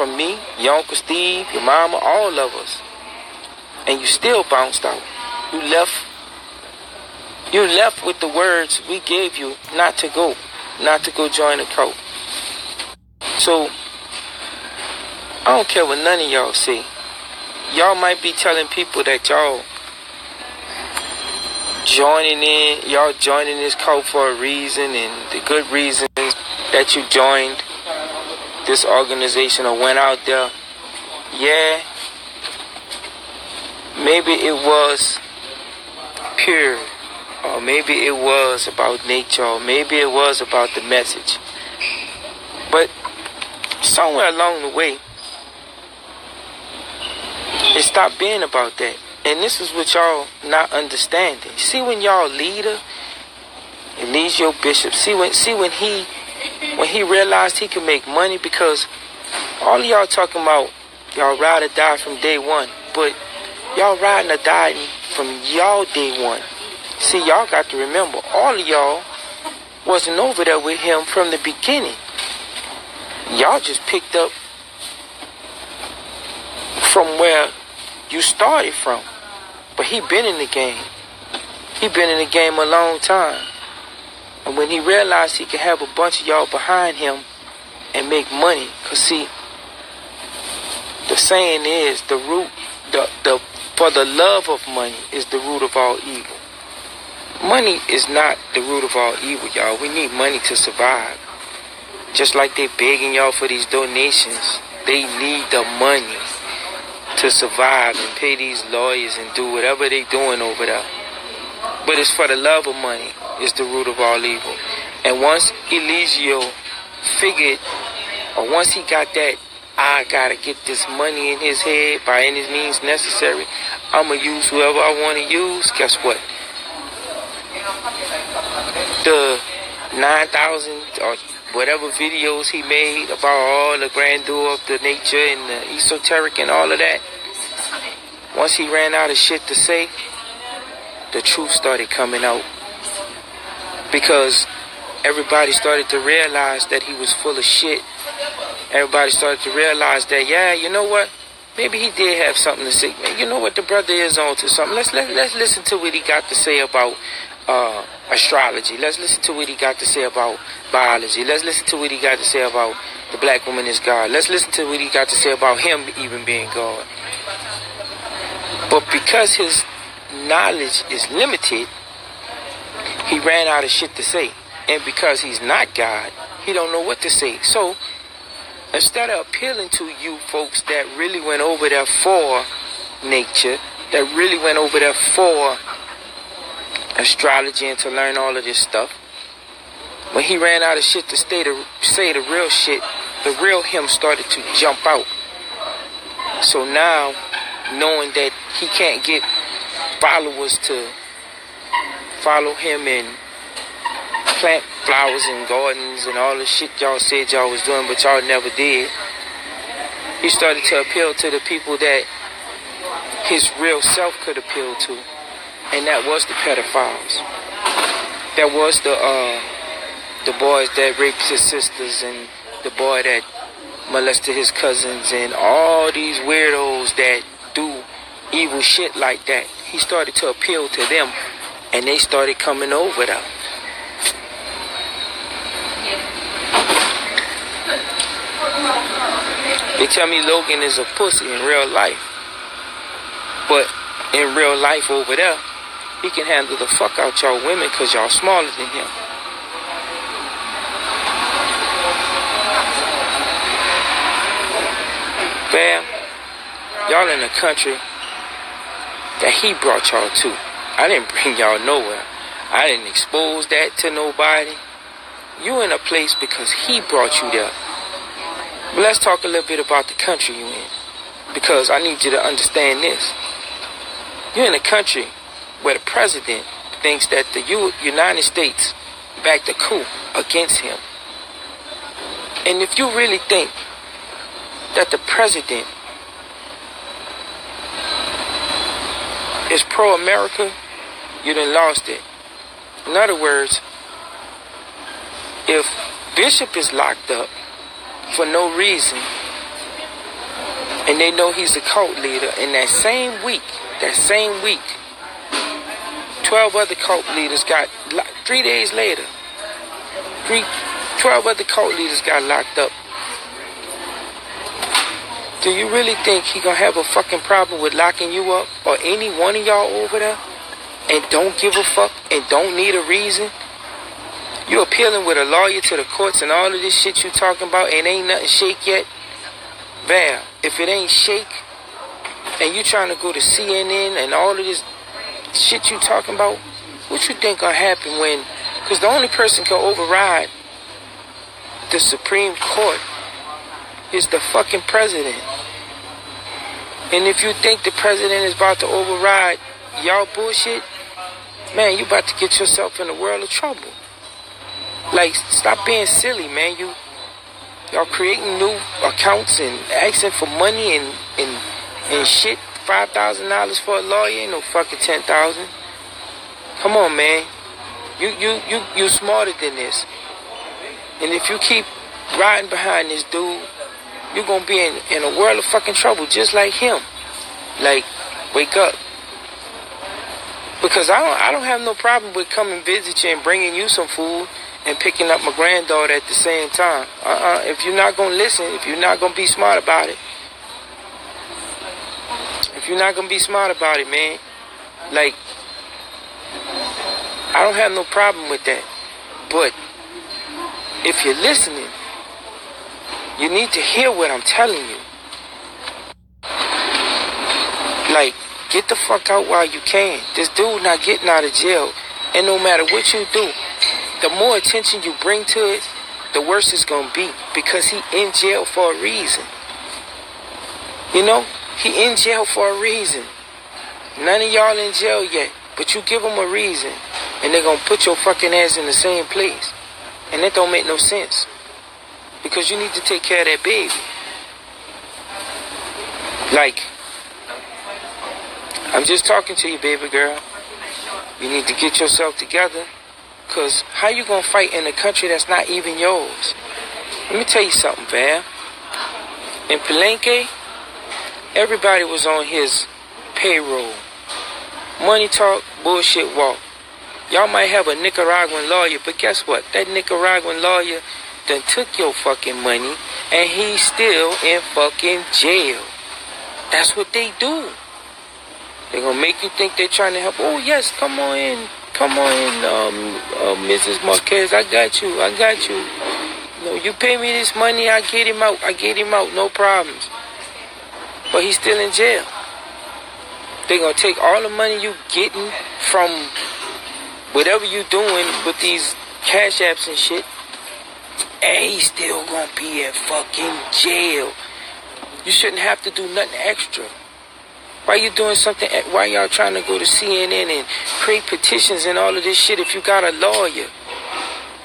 from me, your Uncle Steve, your mama, all of us. And you still bounced out. You left you left with the words we gave you not to go, not to go join the cult. So I don't care what none of y'all say. Y'all might be telling people that y'all joining in, y'all joining this cult for a reason and the good reasons that you joined this organization or went out there. Yeah, maybe it was pure, or maybe it was about nature, or maybe it was about the message. But somewhere along the way, it stopped being about that. And this is what y'all not understanding. See when y'all leader, Eligio Bishop. See when see when he when he realized he could make money because all y'all talking about y'all ride or die from day one, but y'all riding or dying from y'all day one. See, y'all got to remember, all of y'all wasn't over there with him from the beginning. Y'all just picked up from where you started from. But he been in the game. He been in the game a long time. And when he realized he could have a bunch of y'all behind him and make money, cause see, the saying is the root, the the for the love of money is the root of all evil. Money is not the root of all evil, y'all. We need money to survive. Just like they begging y'all for these donations, they need the money to survive and pay these lawyers and do whatever they're doing over there. But it's for the love of money is the root of all evil. And once Eligio figured, or once he got that, I gotta get this money in his head by any means necessary, I'ma use whoever I wanna use, guess what? The 9,000 or whatever videos he made about all the grandeur of the nature and the esoteric and all of that, once he ran out of shit to say, the truth started coming out. Because everybody started to realize that he was full of shit. Everybody started to realize that, yeah, you know what? Maybe he did have something to say. You know what? The brother is on to something. Let's let, let's listen to what he got to say about uh, astrology. Let's listen to what he got to say about biology. Let's listen to what he got to say about the black woman is God. Let's listen to what he got to say about him even being God. But because his knowledge is limited, he ran out of shit to say. And because he's not God, he don't know what to say. So instead of appealing to you folks that really went over there for nature, that really went over there for astrology and to learn all of this stuff, when he ran out of shit to stay to say the real shit, the real him started to jump out. So now, knowing that he can't get followers to follow him and plant flowers and gardens and all the shit y'all said y'all was doing, but y'all never did. He started to appeal to the people that his real self could appeal to, and that was the pedophiles. That was the uh, the boys that raped his sisters and the boy that molested his cousins and all these weirdos that do evil shit like that. He started to appeal to them and they started coming over there. They tell me Logan is a pussy in real life. But in real life over there, he can handle the fuck out y'all women because y'all smaller than him. Fam, y'all in a country that he brought y'all to. I didn't bring y'all nowhere. I didn't expose that to nobody. You in a place because he brought you there. But let's talk a little bit about the country you in. Because I need you to understand this. You're in a country where the president thinks that the U- United States backed a coup against him. And if you really think that the president is pro-America, you done lost it. In other words, if Bishop is locked up for no reason, and they know he's a cult leader. In that same week, that same week, 12 other cult leaders got, three days later, three, 12 other cult leaders got locked up. Do you really think he gonna have a fucking problem with locking you up or any one of y'all over there and don't give a fuck and don't need a reason? You appealing with a lawyer to the courts and all of this shit you talking about and ain't nothing shake yet? Val, if it ain't shake and you trying to go to CNN and all of this shit you talking about, what you think gonna happen when, because the only person can override the Supreme Court is the fucking president. And if you think the president is about to override y'all bullshit, man, you about to get yourself in a world of trouble. Like, stop being silly, man. You y'all creating new accounts and asking for money and and and shit. Five thousand dollars for a lawyer ain't no fucking ten thousand. Come on, man. You you you you smarter than this. And if you keep riding behind this dude, you're gonna be in, in a world of fucking trouble just like him. Like, wake up. Because I don't I don't have no problem with coming visit you and bringing you some food and picking up my granddaughter at the same time. Uh-uh. If you're not gonna listen, if you're not gonna be smart about it, if you're not gonna be smart about it, man, like I don't have no problem with that. But if you're listening, you need to hear what I'm telling you. Like, get the fuck out while you can. This dude not getting out of jail. And no matter what you do, the more attention you bring to it, the worse it's gonna be. Because he in jail for a reason. You know? He in jail for a reason. None of y'all in jail yet. But you give them a reason. And they're gonna put your fucking ass in the same place. And that don't make no sense. Because you need to take care of that baby. Like, I'm just talking to you, baby girl. You need to get yourself together. Cause how you gonna fight in a country that's not even yours? Let me tell you something, Val. In Palenque, everybody was on his payroll. Money talk, bullshit walk. Y'all might have a Nicaraguan lawyer, but guess what? That Nicaraguan lawyer done took your fucking money and he's still in fucking jail. That's what they do. They're gonna make you think they're trying to help. Oh yes, come on in, come on in, um, uh, Mrs. Marquez. I got you. I got you. No, you pay me this money, I get him out. I get him out, no problems. But he's still in jail. They're gonna take all the money you getting from whatever you doing with these cash apps and shit, and he's still gonna be in fucking jail. You shouldn't have to do nothing extra. Why you doing something? Why y'all trying to go to CNN and create petitions and all of this shit if you got a lawyer?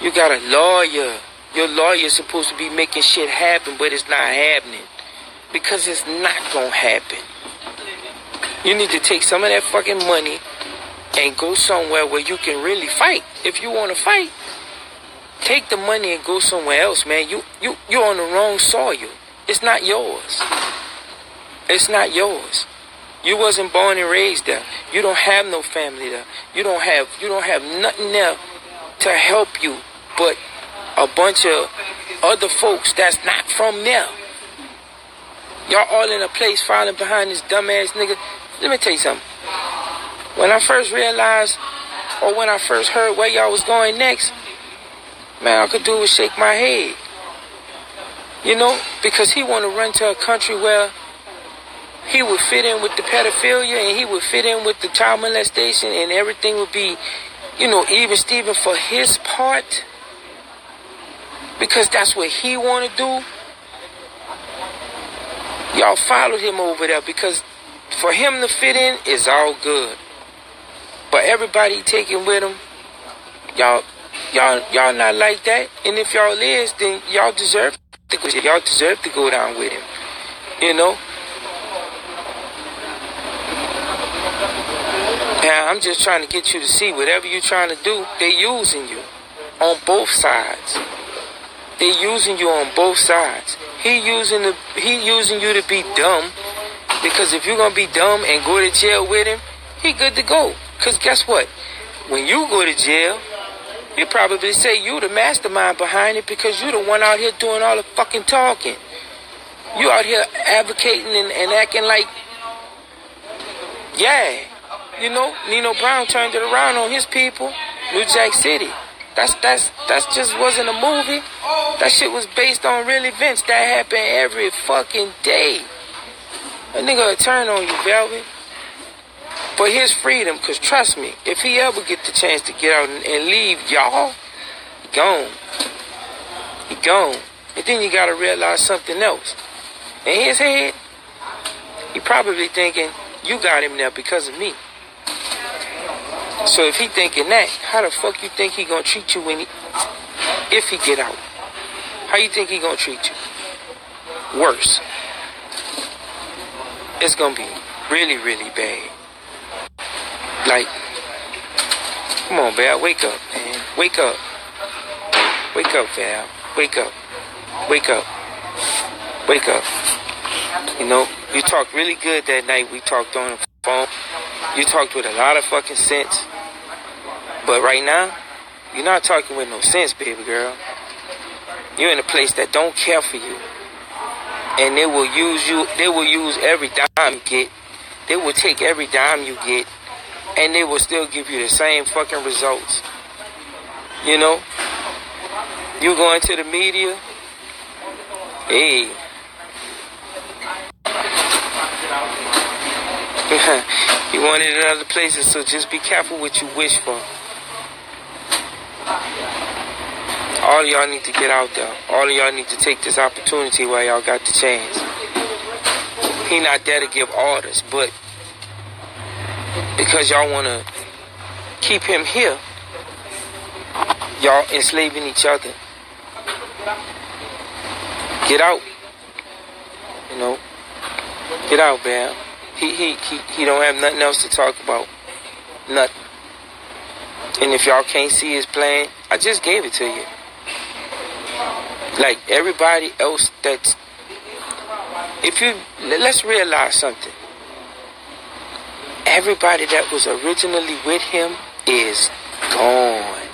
You got a lawyer. Your lawyer's supposed to be making shit happen, but it's not happening. Because it's not gonna happen. You need to take some of that fucking money and go somewhere where you can really fight. If you wanna fight, take the money and go somewhere else, man. You you you're on the wrong soil. It's not yours. It's not yours. You wasn't born and raised there. You don't have no family there. You don't have you don't have nothing there to help you but a bunch of other folks that's not from there. Y'all all in a place filing behind this dumbass nigga. Let me tell you something. When I first realized or when I first heard where y'all was going next, man, I could do was shake my head. You know, because he want to run to a country where he would fit in with the pedophilia and he would fit in with the child molestation and everything would be, you know, even Steven for his part. Because that's what he want to do. Y'all followed him over there because for him to fit in is all good. But everybody taking with him, y'all, y'all, y'all not like that. And if y'all is, then y'all deserve to go. Y'all deserve to go down with him. You know. I'm just trying to get you to see whatever you're trying to do, they're using you on both sides. They're using you on both sides. He using the he using you to be dumb Because if you're gonna be dumb and go to jail with him, he good to go. Cause guess what? When you go to jail, you probably say you the mastermind behind it because you the one out here doing all the fucking talking. You out here advocating and, and acting like, yeah, you know, Nino Brown turned it around on his people, New Jack City. That's that's that's just wasn't a movie. That shit was based on real events that happen every fucking day. A nigga turn on you, Velvet. For his freedom, cause trust me, if he ever get the chance to get out and, and leave y'all, he gone. He gone. And then you gotta realize something else. In his head, he probably thinking, you got him there because of me. So if he thinking that, how the fuck you think he gonna treat you when he, if he get out? How you think he gonna treat you? Worse. It's gonna be really, really bad. Like, come on, Val, wake up, man. Wake up. Wake up, Val. Wake up. Wake up. Wake up. You know, you talked really good that night. We talked on the phone. You talked with a lot of fucking sense. But right now, you're not talking with no sense, baby girl. You're in a place that don't care for you. And they will use you, they will use every dime you get. They will take every dime you get. And they will still give you the same fucking results. You know? You go into the media, hey. you want it in other places, so just be careful what you wish for. All y'all need to get out there. All y'all need to take this opportunity while y'all got the chance. He not there to give orders, but because y'all want to keep him here, y'all enslaving each other. Get out. You know, get out, man. He, he, he, he don't have nothing else to talk about. Nothing. And if y'all can't see his plan, I just gave it to you. Like everybody else that's if you let's realize something. Everybody that was originally with him is gone.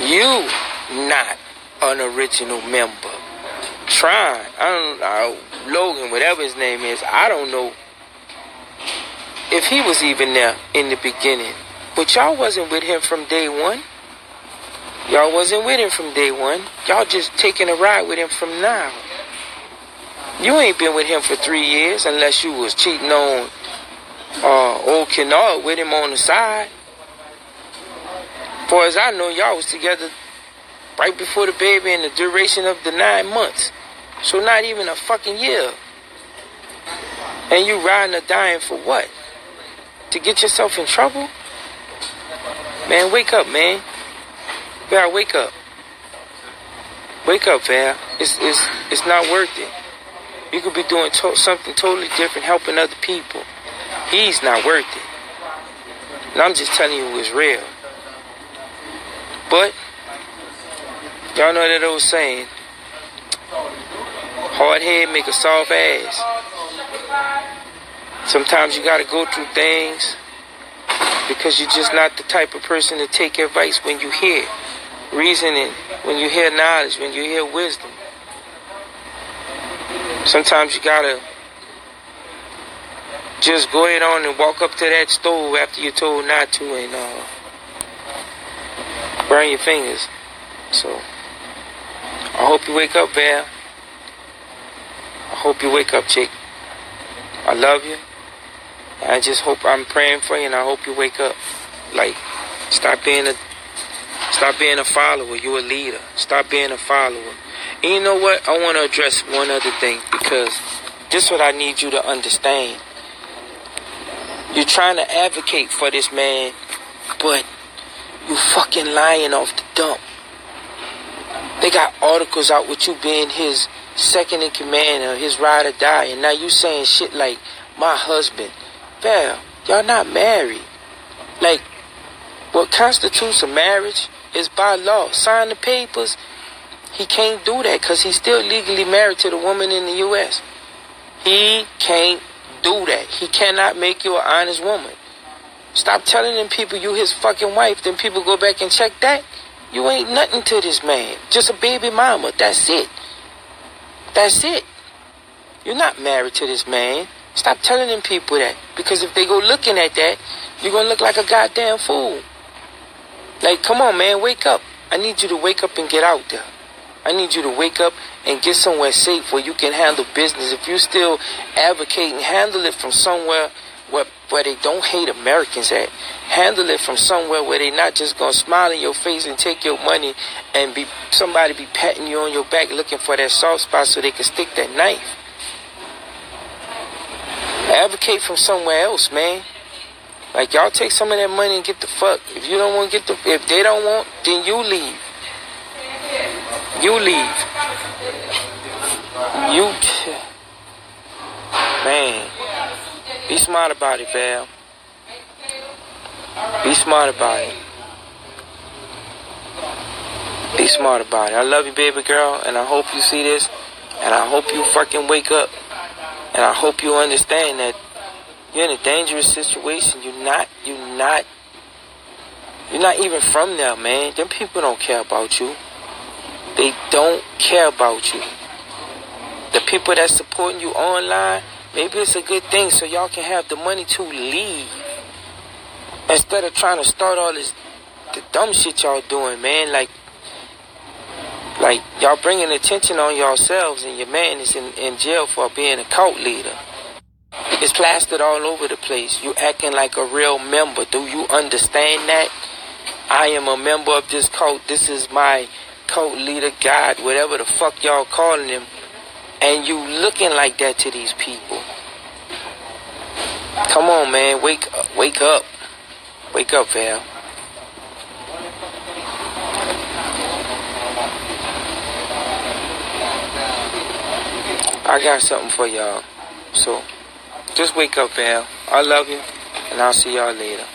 You not an original member. Trying. I don't know. Logan, whatever his name is, I don't know if he was even there in the beginning. But y'all wasn't with him from day one. Y'all wasn't with him from day one. Y'all just taking a ride with him from now. You ain't been with him for three years unless you was cheating on uh, old Kennard with him on the side. For as I know, y'all was together right before the baby and the duration of the nine months. So not even a fucking year. And you riding or dying for what? To get yourself in trouble? Man, wake up, man. Val, wake up. Wake up, Val. It's, it's, it's not worth it. You could be doing to- something totally different, helping other people. He's not worth it. And I'm just telling you it's real. But, y'all know that old saying, hard head make a soft ass. Sometimes you gotta go through things because you're just not the type of person to take advice when you hear reasoning, when you hear knowledge, when you hear wisdom. Sometimes you gotta just go ahead on and walk up to that stove after you're told not to and uh, burn your fingers. So I hope you wake up, Val. I hope you wake up, chick. I love you. I just hope I'm praying for you and I hope you wake up. Like, stop being a stop being a follower. You're a leader. Stop being a follower. And you know what? I want to address one other thing because this is what I need you to understand. You're trying to advocate for this man, but you fucking lying off the dump. They got articles out with you being his second in command or his ride or die, and now you saying shit like my husband. Val, y'all not married. Like, what constitutes a marriage is by law. Sign the papers. He can't do that because he's still legally married to the woman in the U.S. He can't do that. He cannot make you an honest woman. Stop telling them people you his fucking wife. Then people go back and check that. You ain't nothing to this man. Just a baby mama. That's it. That's it. You're not married to this man. Stop telling them people that. Because if they go looking at that, you're going to look like a goddamn fool. Like, come on, man, wake up. I need you to wake up and get out there. I need you to wake up and get somewhere safe where you can handle business. If you still advocating, handle it from somewhere where, where they don't hate Americans at. Handle it from somewhere where they not just gonna smile in your face and take your money and be somebody be patting you on your back looking for that soft spot so they can stick that knife. Advocate from somewhere else, man. Like y'all take some of that money and get the fuck. If you don't want to get the, if they don't want, then you leave. You leave. You, man. Be smart about it, Val. Be smart about it. Be smart about it. I love you, baby girl, and I hope you see this, and I hope you fucking wake up, and I hope you understand that you're in a dangerous situation. You're not, you're not, you're not even from there, man. Them people don't care about you. They don't care about you. The people that's supporting you online, maybe it's a good thing so y'all can have the money to leave. Instead of trying to start all this the dumb shit y'all doing, man. Like like y'all bringing attention on yourselves and your man is in, in jail for being a cult leader. It's plastered all over the place. You acting like a real member. Do you understand that? I am a member of this cult. This is my cult leader, God, whatever the fuck y'all calling him. And you looking like that to these people. Come on, man. Wake up. Wake up. Wake up, Val. I got something for y'all. So. Just wake up, Val. I love you, and I'll see y'all later.